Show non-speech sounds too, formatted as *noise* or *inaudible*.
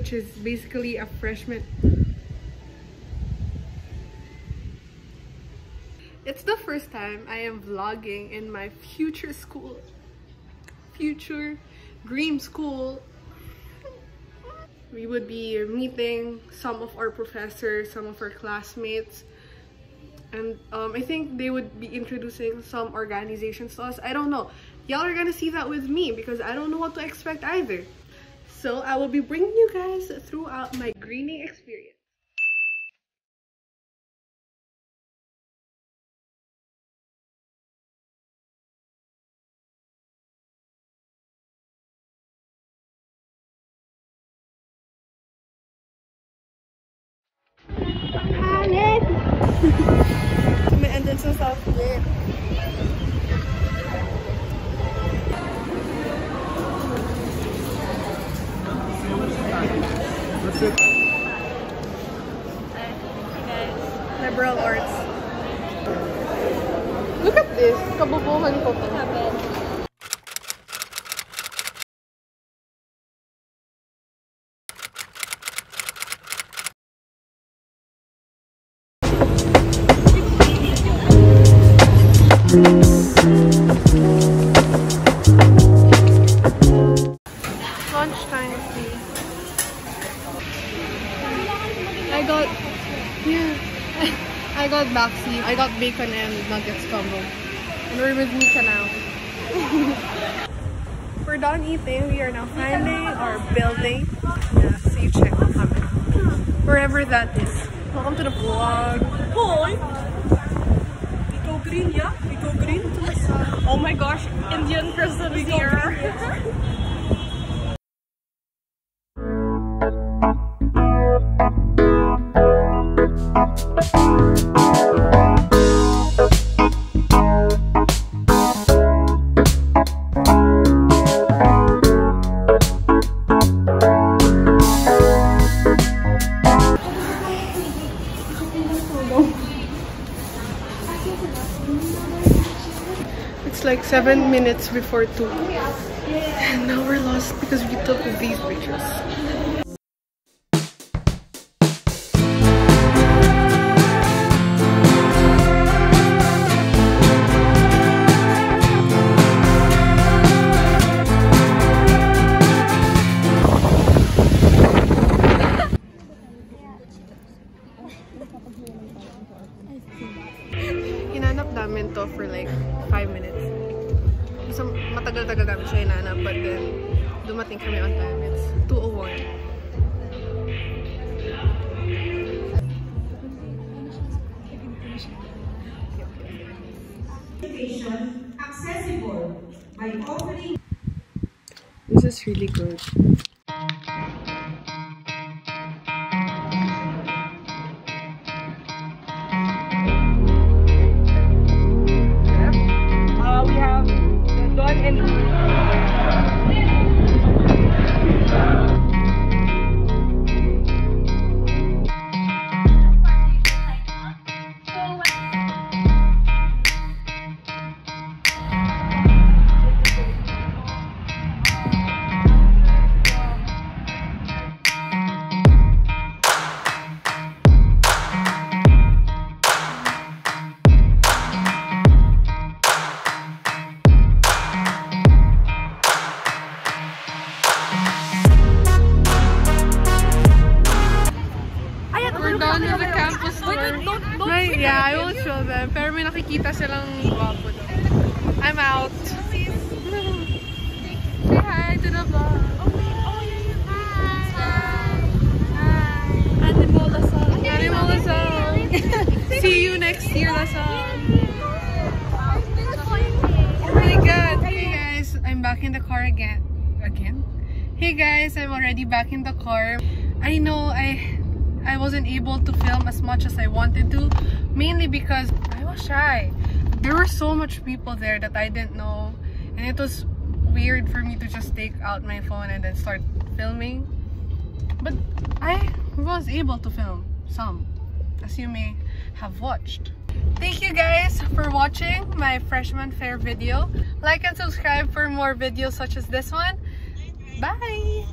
which is basically a freshman. It's the first time I am vlogging in my future school. Future dream school. We would be meeting some of our professors, some of our classmates, and um, I think they would be introducing some organizations to us. I don't know. Y'all are gonna see that with me because I don't know what to expect either. So I will be bringing you guys throughout my greening experience. *laughs* May entrance sa South Gate. Liberal arts. Look at this. Kabubuhan ko. Lunchtime I got baxi. I got bacon and nuggets combo. And we're with Mika now. *laughs* we're done eating. We are now finding our building. Yeah, so you check Wherever that is. Welcome to the vlog. Boy! We go green, yeah? We go green to the sun. Oh my gosh, Indian person is here. *laughs* like seven minutes before two. And now we're lost because we took these pictures. For like 5 minutes. So, matagal-tagal namin siya hinanap but then dumating kami on time. It's 2.01. accessible by offering This is really good. Yeah, I will show them. Pero may nakikita silang guwapo doon. I'm out. Say hi to the vlog. See you next year, La Salle. Really good. Hey guys, I'm back in the car again. Again? Hey guys, I'm already back in the car. I know I I wasn't able to film as much as I wanted to, mainly because I was shy. There were so much people there that I didn't know, and it was weird for me to just take out my phone and then start filming. But I was able to film some, as you may have watched. Thank you guys for watching my freshman fair video. Like and subscribe for more videos such as this one. Bye!